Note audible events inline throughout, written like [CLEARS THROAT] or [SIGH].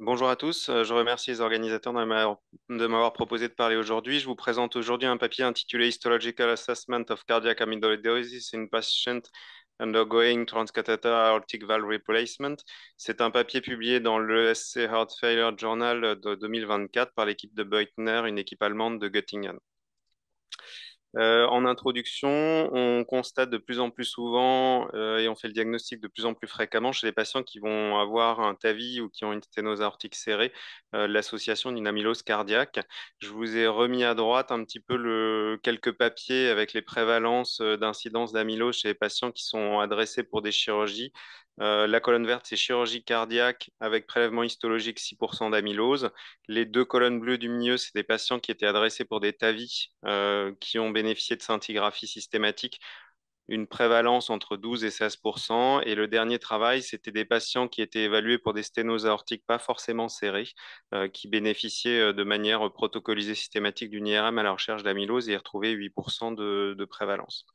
Bonjour à tous, Euh, je remercie les organisateurs de m'avoir proposé de parler aujourd'hui. Je vous présente aujourd'hui un papier intitulé Histological Assessment of Cardiac Amyloidosis in Patient Undergoing Transcatheter Aortic Valve Replacement. C'est un papier publié dans l'ESC Heart Failure Journal de 2024 par l'équipe de Beutner, une équipe allemande de Göttingen. Euh, en introduction, on constate de plus en plus souvent euh, et on fait le diagnostic de plus en plus fréquemment chez les patients qui vont avoir un TAVI ou qui ont une sténose aortique serrée, euh, l'association d'une amylose cardiaque. Je vous ai remis à droite un petit peu le, quelques papiers avec les prévalences d'incidence d'amylose chez les patients qui sont adressés pour des chirurgies. Euh, la colonne verte, c'est chirurgie cardiaque avec prélèvement histologique 6% d'amylose. Les deux colonnes bleues du milieu, c'est des patients qui étaient adressés pour des TAVI euh, qui ont bénéficié de scintigraphie systématique, une prévalence entre 12 et 16%. Et le dernier travail, c'était des patients qui étaient évalués pour des sténoses aortiques pas forcément serrées, euh, qui bénéficiaient de manière protocolisée systématique d'une IRM à la recherche d'amylose et retrouvaient 8% de, de prévalence.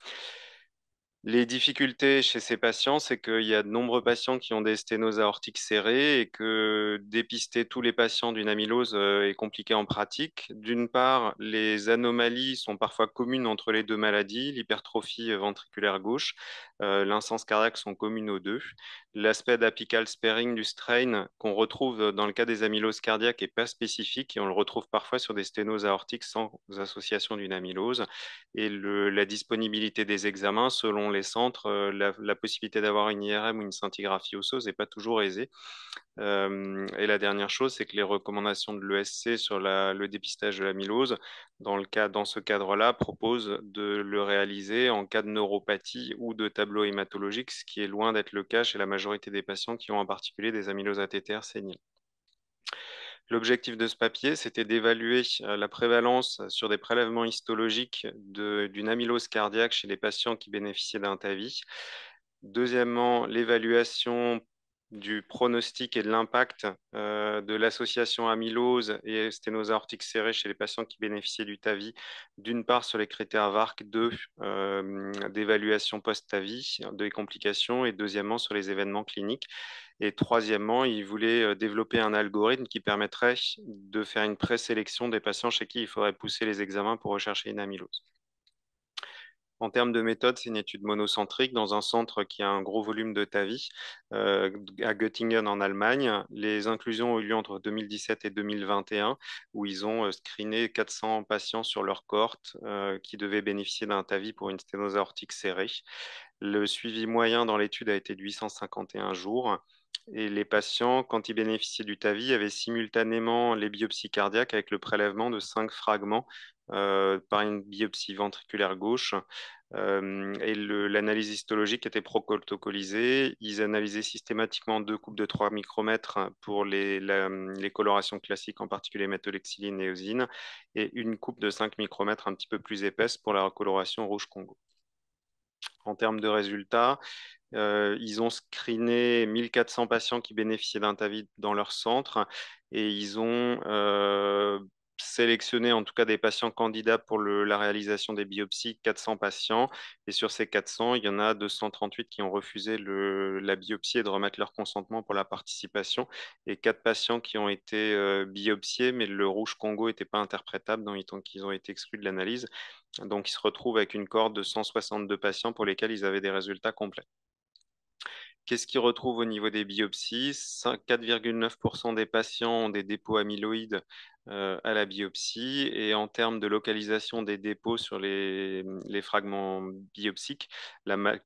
Les difficultés chez ces patients, c'est qu'il y a de nombreux patients qui ont des sténoses aortiques serrées et que dépister tous les patients d'une amylose euh, est compliqué en pratique. D'une part, les anomalies sont parfois communes entre les deux maladies, l'hypertrophie ventriculaire gauche, euh, cardiaque sont communes aux deux. L'aspect d'apical sparing du strain qu'on retrouve dans le cas des amyloses cardiaques n'est pas spécifique et on le retrouve parfois sur des sténoses aortiques sans association d'une amylose. Et la disponibilité des examens selon les centres, euh, la, possibilité d'avoir une IRM ou une scintigraphie osseuse n'est pas toujours aisée. Euh, et la dernière chose, c'est que les recommandations de l'ESC sur le dépistage de l'amylose, dans, dans ce cadre-là, proposent de le réaliser en cas de neuropathie ou de tableau hématologique, ce qui est loin d'être le cas chez la majorité des patients qui ont en particulier des amyloses ATTR séniles. L'objectif de ce papier, c'était d'évaluer euh, la prévalence sur des prélèvements histologiques d'une amylose cardiaque chez les patients qui bénéficiaient d'un TAVI. Deuxièmement, l'évaluation du pronostic et de l'impact euh, de l'association amylose et sténose aortique serrée chez les patients qui bénéficiaient du TAVI, d'une part sur les critères VARC, 2 euh, d'évaluation post-TAVI, des complications, et deuxièmement sur les événements cliniques. Et troisièmement, il voulait euh, développer un algorithme qui permettrait de faire une présélection des patients chez qui il faudrait pousser les examens pour rechercher une amylose. En termes de méthode, c'est une étude monocentrique dans un centre qui a un gros volume de TAVI euh, à Göttingen en Allemagne. Les inclusions ont eu lieu entre 2017 et 2021 où ils ont euh, screené 400 patients sur leur cohorte euh, qui devaient bénéficier d'un TAVI pour une sténose aortique serrée. Le suivi moyen dans l'étude a été de 851 jours. Et les patients, quand ils bénéficiaient du TAVI, avaient simultanément les biopsies cardiaques avec le prélèvement de cinq fragments euh, par une biopsie ventriculaire gauche. Euh, et l'analyse histologique était protocolisée. Ils analysaient systématiquement deux coupes de 3 micromètres pour les, les colorations classiques, en particulier métholexiline et eosine, et une coupe de 5 micromètres un petit peu plus épaisse pour la coloration rouge Congo. En termes de résultats, ils ont screené 1400 patients qui bénéficiaient d'un TAVI dans leur centre et ils ont sélectionné en tout cas des patients candidats pour la réalisation des biopsies, 400 patients. Et sur ces 400, il y en a 238 qui ont refusé la biopsie et de remettre leur consentement pour la participation. Et 4 patients qui ont été biopsiés, mais le rouge Congo n'était pas interprétable, donc ils ont été exclus de l'analyse. Donc ils se retrouvent avec une cohorte de 162 patients pour lesquels ils avaient des résultats complets. Qu'est-ce qu'ils retrouvent au niveau des biopsies? 4,9% des patients ont des dépôts amyloïdes euh, à la biopsie. Et en termes de localisation des dépôts sur les, fragments biopsiques,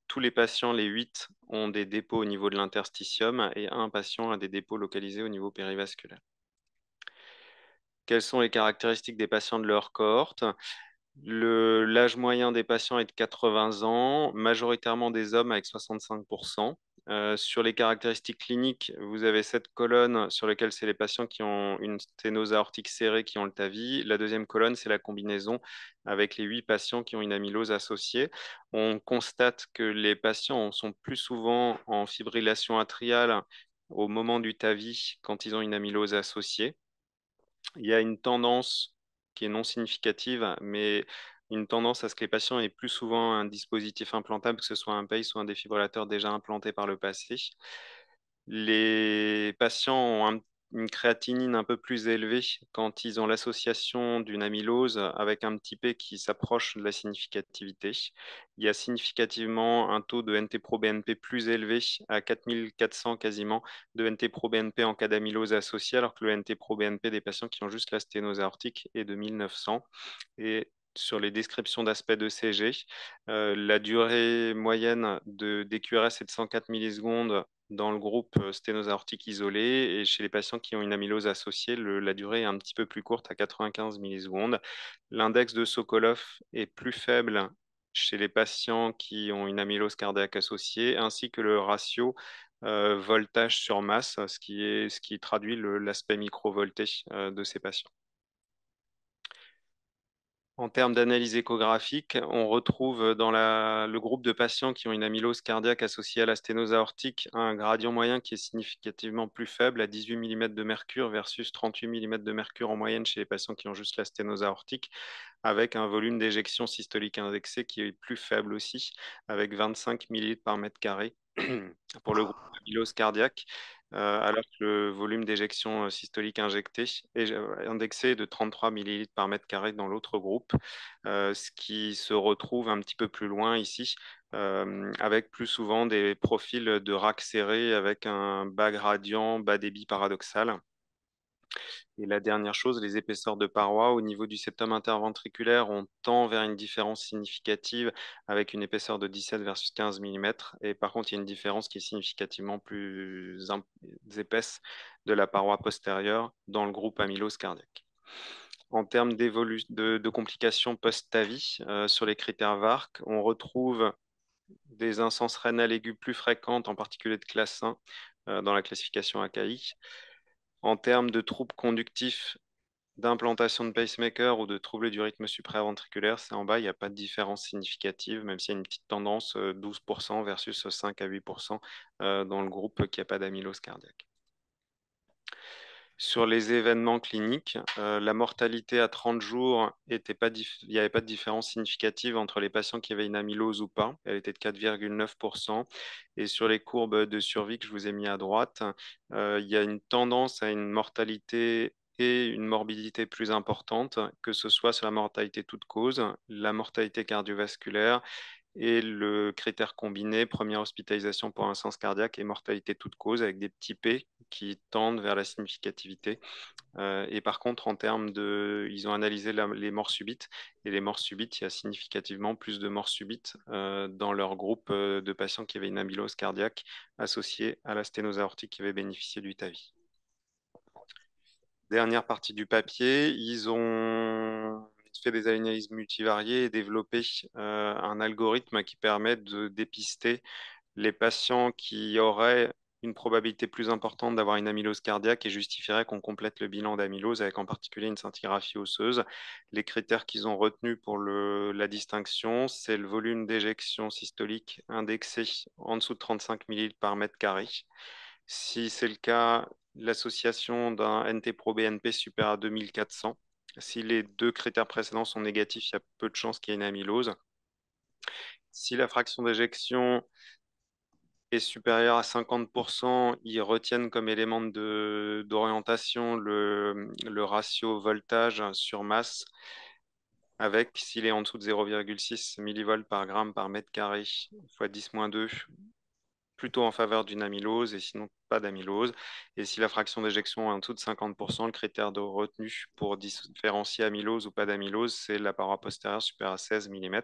tous les patients, les 8, ont des dépôts au niveau de l'interstitium et un patient a des dépôts localisés au niveau périvasculaire. Quelles sont les caractéristiques des patients de leur cohorte? L'âge moyen des patients est de 80 ans, majoritairement des hommes avec 65%. Euh, sur les caractéristiques cliniques, vous avez cette colonne sur laquelle c'est les patients qui ont une sténose aortique serrée qui ont le TAVI. La deuxième colonne, c'est la combinaison avec les huit patients qui ont une amylose associée. On constate que les patients sont plus souvent en fibrillation atriale au moment du TAVI quand ils ont une amylose associée. Il y a une tendance qui est non significative, mais une tendance à ce que les patients aient plus souvent un dispositif implantable, que ce soit un PACE ou un défibrillateur déjà implanté par le passé. Les patients ont un une créatinine un peu plus élevée quand ils ont l'association d'une amylose avec un petit p qui s'approche de la significativité. Il y a significativement un taux de NT-proBNP plus élevé à 4400 quasiment de NT-proBNP en cas d'amylose associée, alors que le NT-proBNP des patients qui ont juste la sténose aortique est de 1900. Et sur les descriptions d'aspect de CG. Euh, la durée moyenne de DQRS est de 104 millisecondes dans le groupe euh, sténose aortique isolé et chez les patients qui ont une amylose associée, la durée est un petit peu plus courte à 95 millisecondes. L'index de Sokolov est plus faible chez les patients qui ont une amylose cardiaque associée, ainsi que le ratio euh, voltage sur masse, ce qui traduit l'aspect microvolté de ces patients. En termes d'analyse échographique, on retrouve dans le groupe de patients qui ont une amylose cardiaque associée à la sténose aortique un gradient moyen qui est significativement plus faible à 18 mm de mercure versus 38 mm de mercure en moyenne chez les patients qui ont juste la sténose aortique, avec un volume d'éjection systolique indexé qui est plus faible aussi, avec 25 ml par mètre carré [CLEARS THROAT] pour le groupe d'amylose cardiaque. Euh, alors que le volume d'éjection euh, systolique injecté est euh, indexé de 33 ml par mètre carré dans l'autre groupe, ce qui se retrouve un petit peu plus loin ici, avec plus souvent des profils de rack serré avec un bas gradient, bas débit paradoxal. Et la dernière chose, les épaisseurs de parois au niveau du septum interventriculaire, on tend vers une différence significative avec une épaisseur de 17 versus 15 mm. Et par contre, il y a une différence qui est significativement plus épaisse de la paroi postérieure dans le groupe amylose cardiaque. En termes de, de, complications post-TAVI, euh, sur les critères VARC, on retrouve des incenses rénales aiguës plus fréquentes, en particulier de classe 1, euh, dans la classification AKI. En termes de troubles conductifs d'implantation de pacemaker ou de troubles du rythme supraventriculaire, c'est en bas, il n'y a pas de différence significative, même s'il y a une petite tendance 12% euh, versus 5 à 8% euh, dans le groupe qui n'a pas d'amylose cardiaque. Sur les événements cliniques, euh, la mortalité à 30 jours, il n'y avait pas de différence significative entre les patients qui avaient une amylose ou pas. Elle était de 4,9%. Et sur les courbes de survie que je vous ai mis à droite, euh, il y a une tendance à une mortalité et une morbidité plus importante, que ce soit sur la mortalité toute cause, la mortalité cardiovasculaire et le critère combiné, première hospitalisation pour un sens cardiaque et mortalité toute cause avec des petits P qui tendent vers la significativité. Euh, et par contre, en termes de, ils ont analysé les morts subites et les morts subites, il y a significativement plus de morts subites euh, dans leur groupe euh, de patients qui avaient une amylose cardiaque associée à la sténose aortique qui avait bénéficié du TAVI. Dernière partie du papier, ils ont fait des analyses multivariées et développé un algorithme qui permet de dépister les patients qui auraient une probabilité plus importante d'avoir une amylose cardiaque et justifierait qu'on complète le bilan d'amylose avec en particulier une scintigraphie osseuse. Les critères qu'ils ont retenus pour la distinction, c'est le volume d'éjection systolique indexé en dessous de 35 ml par mètre carré. Si c'est le cas, l'association d'un NT-proBNP supérieur à 2400 si les deux critères précédents sont négatifs, il y a peu de chances qu'il y ait une amylose. Si la fraction d'éjection est supérieure à 50%, ils retiennent comme élément d'orientation le, le, ratio voltage sur masse, avec, s'il est en dessous de 0,6 mV par gramme par mètre carré, fois 10-2, plutôt en faveur d'une amylose et sinon pas d'amylose. Et si la fraction d'éjection est en dessous de 50%, le critère de retenue pour différencier amylose ou pas d'amylose, c'est la paroi postérieure supérieure à 16 mm.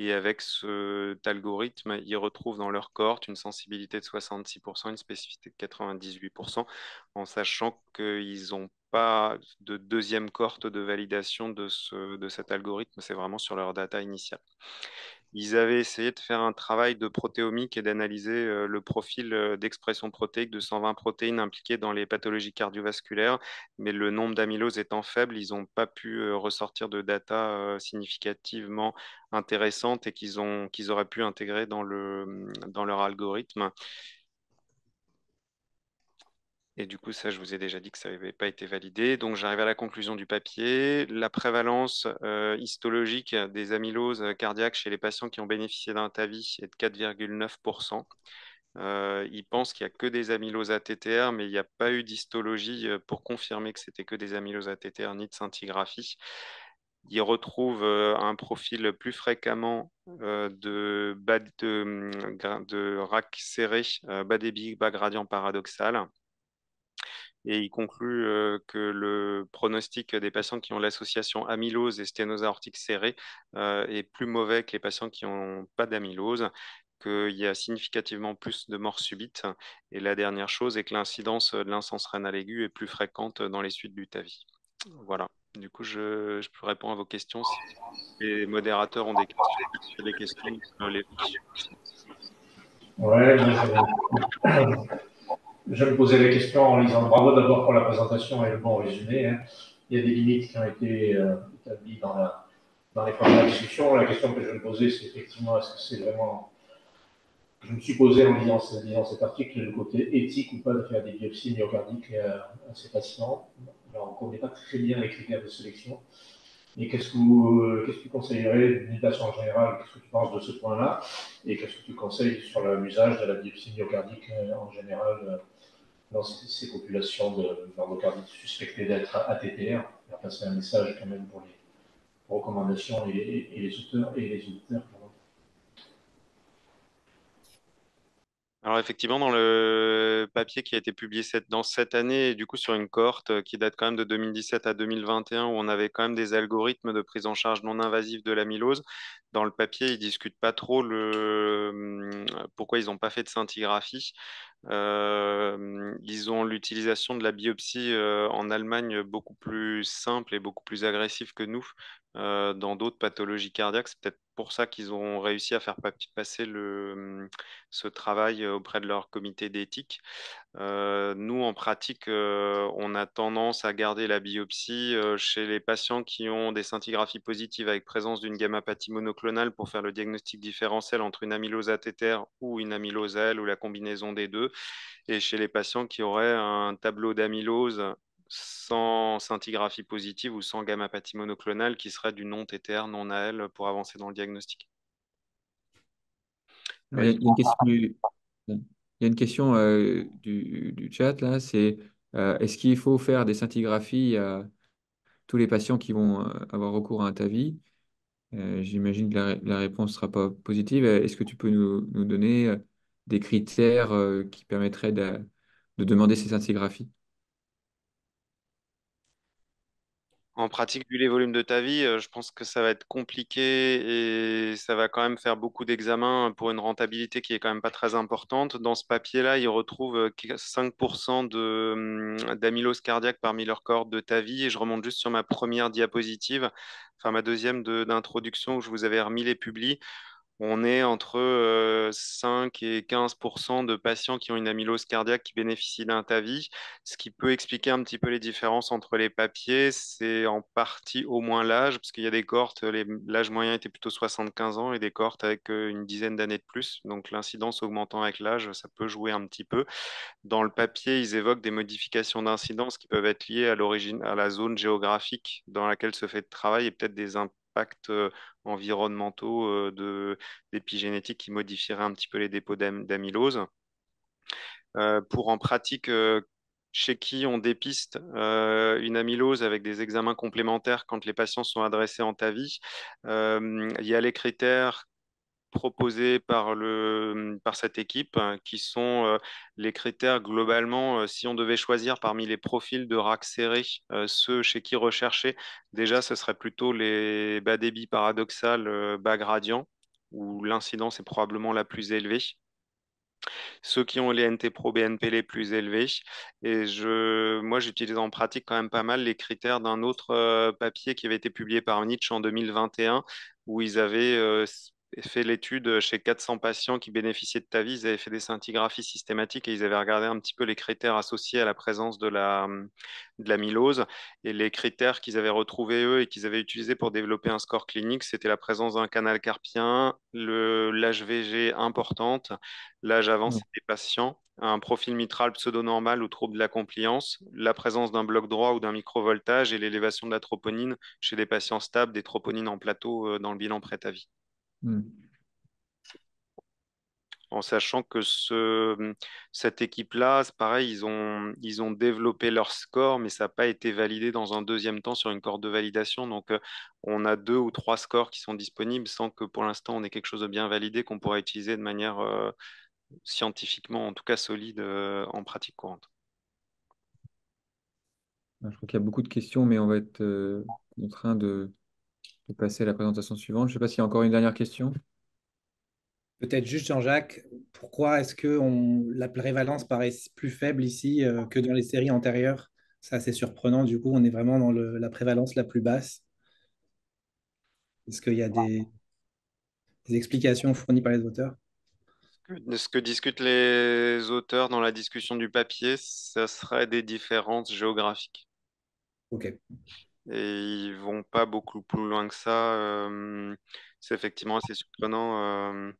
Et avec cet algorithme, ils retrouvent dans leur cohorte une sensibilité de 66%, une spécificité de 98%, en sachant qu'ils n'ont pas de deuxième cohorte de validation de, ce, de cet algorithme, c'est vraiment sur leur data initiale ils avaient essayé de faire un travail de protéomique et d'analyser euh, le profil euh, d'expression protéique de 120 protéines impliquées dans les pathologies cardiovasculaires, mais le nombre d'amyloses étant faible, ils n'ont pas pu euh, ressortir de data significativement intéressantes et qu'ils auraient pu intégrer dans leur algorithme. Et du coup, ça, je vous ai déjà dit que ça n'avait pas été validé. Donc, j'arrive à la conclusion du papier. La prévalence euh, histologique des amyloses cardiaques chez les patients qui ont bénéficié d'un TAVI est de 4,9%. ils pensent qu'il n'y a que des amyloses ATTR, mais il n'y a pas eu d'histologie pour confirmer que c'était que des amyloses ATTR ni de scintigraphie. Ils retrouvent un profil plus fréquemment de, bas, de, de, RAC serré, bas débit, bas gradient paradoxal. Et il conclut que le pronostic des patients qui ont l'association amylose et sténose aortique serrée est plus mauvais que les patients qui n'ont pas d'amylose qu'il y a significativement plus de morts subites. Et la dernière chose est que l'incidence de l'insens rénale aiguë est plus fréquente dans les suites du TAVI. Voilà. Du coup, je, peux répondre à vos questions. Si les modérateurs ont des questions, des questions les... Ouais, je me posais la question en lisant. Bravo d'abord pour la présentation et le bon résumé. Hein. Il y a des limites qui ont été euh, établies dans, la, dans les premières discussions. La question que je me posais, c'est effectivement, est-ce que c'est vraiment. Je me suis posé en lisant, cet article le côté éthique ou pas de faire des biopsies myocardiques à, ces patients. On ne connaît pas très bien les critères de sélection. Et qu'est-ce que, euh, tu conseillerais d'une mutation en général Qu'est-ce que tu penses de ce point-là? Et qu'est-ce que tu conseilles sur l'usage de la biopsie myocardique euh, en général dans ces populations de myocardites suspectées d'être ATTR, faire passer un message quand même pour les recommandations et, les auteurs et les auditeurs. Alors effectivement, dans le papier qui a été publié cette, dans cette année, du coup sur une cohorte euh, qui date quand même de 2017 à 2021, où on avait quand même des algorithmes de prise en charge non invasive de l'amylose, dans le papier, ils discutent pas trop le hum, pourquoi ils n'ont pas fait de scintigraphie. Euh, ils ont l'utilisation de la biopsie euh, en Allemagne beaucoup plus simple et beaucoup plus agressive que nous euh, dans d'autres pathologies cardiaques. C'est peut-être pour ça qu'ils ont réussi à faire passer le, ce travail auprès de leur comité d'éthique. nous, en pratique, on a tendance à garder la biopsie chez les patients qui ont des scintigraphies positives avec présence d'une gamma-pathie monoclonale pour faire le diagnostic différentiel entre une amylose ATTR ou une amylose AL ou la combinaison des deux, et chez les patients qui auraient un tableau d'amylose sans scintigraphie positive ou sans gamma-pathie monoclonale qui serait du non-TTR, non-AL pour avancer dans le diagnostic. Il y a une question, du, euh, chat là, c'est euh, est-ce qu'il faut faire des scintigraphies à tous les patients qui vont euh, avoir recours à un TAVI? J'imagine que la, réponse ne sera pas positive. Est-ce que tu peux nous, donner des critères qui permettraient de, de demander ces scintigraphies En pratique, vu les volumes de ta vie, euh, je pense que ça va être compliqué et ça va quand même faire beaucoup d'examens pour une rentabilité qui est quand même pas très importante. Dans ce papier-là, ils retrouvent 5% hum, d'amylose cardiaque parmi leurs cohortes de ta vie. Et je remonte juste sur ma première diapositive, enfin ma deuxième d'introduction où je vous avais remis les publis on est entre 5 euh, et 15% de patients qui ont une amylose cardiaque qui bénéficient d'un TAVI. Ce qui peut expliquer un petit peu les différences entre les papiers, c'est en partie au moins l'âge, parce qu'il y a des cohortes, l'âge moyen était plutôt 75 ans et des cohortes avec une dizaine d'années de plus. Donc l'incidence augmentant avec l'âge, ça peut jouer un petit peu. Dans le papier, ils évoquent des modifications d'incidence qui peuvent être liées à l'origine, à la zone géographique dans laquelle se fait le travail et peut-être des impacts euh, environnementaux euh, d'épigénétique qui modifieraient un petit peu les dépôts d'amylose. Euh, pour en pratique, chez qui on dépiste une amylose avec des examens complémentaires quand les patients sont adressés en TAVI, il y a les critères proposés par, le, par cette équipe, hein, qui sont euh, les critères globalement, euh, si on devait choisir parmi les profils de RAC serré, euh, ceux chez qui rechercher, déjà ce serait plutôt les bas débit paradoxal, bas gradient, où l'incidence est probablement la plus élevée ceux qui ont les NT-Pro BNP les plus élevés. Et je, moi, j'utilise en pratique quand même pas mal les critères d'un autre papier qui avait été publié par Nietzsche en 2021, où ils avaient fait l'étude chez 400 patients qui bénéficiaient de TAVI, ils avaient fait des scintigraphies systématiques et ils avaient regardé un petit peu les critères associés à la présence de la de l'amylose. Et les critères qu'ils avaient retrouvés, eux, et qu'ils avaient utilisés pour développer un score clinique, c'était la présence d'un canal carpien, l'âge VG importante, l'âge avancé des patients, un profil mitral pseudo-normal ou trouble de la compliance, la présence d'un bloc droit ou d'un microvoltage et l'élévation de la troponine chez des patients stables, des troponines en plateau dans le bilan pré-TAVI. Hmm. en sachant que ce, cette équipe-là, c'est pareil, ils ont, ils ont développé leur score, mais ça n'a pas été validé dans un deuxième temps sur une corde de validation. Donc, euh, on a deux ou trois scores qui sont disponibles sans que pour l'instant on ait quelque chose de bien validé qu'on pourra utiliser de manière euh, scientifiquement, en tout cas solide, euh, en pratique courante. Je crois qu'il y a beaucoup de questions, mais on va être contraint de, de passer à la présentation suivante. Je ne sais pas s'il y a encore une dernière question. Peut-être juste Jean-Jacques, pourquoi est-ce que on, la prévalence paraît plus faible ici euh, que dans les séries antérieures? C'est assez surprenant, du coup, on est vraiment dans le- la prévalence la plus basse. Est-ce qu'il y a des, des explications fournies par les auteurs? Ce que discutent les auteurs dans la discussion du papier, ça serait des différences géographiques. Ok. Et ils vont pas beaucoup plus loin que ça. c'est effectivement assez surprenant.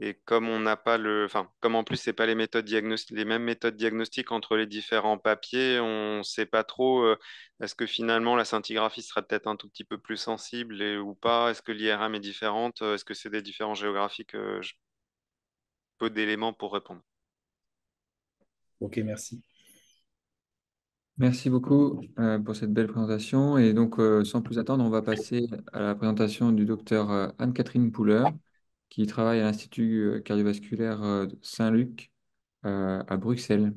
Et comme on n'a pas le, enfin, comme en plus c'est pas les les mêmes méthodes diagnostiques entre les différents papiers, on ne sait pas trop. est-ce que finalement la scintigraphie sera peut-être un tout petit peu plus sensible et, ou pas? Est-ce que l'IRM est différente? Est-ce que c'est des différences géographiques? Peu d'éléments pour répondre. Ok, merci. Merci beaucoup euh, pour cette belle présentation. Et donc, euh, sans plus attendre, on va passer à la présentation du docteur euh, Anne-Catherine Pouller, qui travaille à l'Institut cardiovasculaire Saint-Luc à Bruxelles.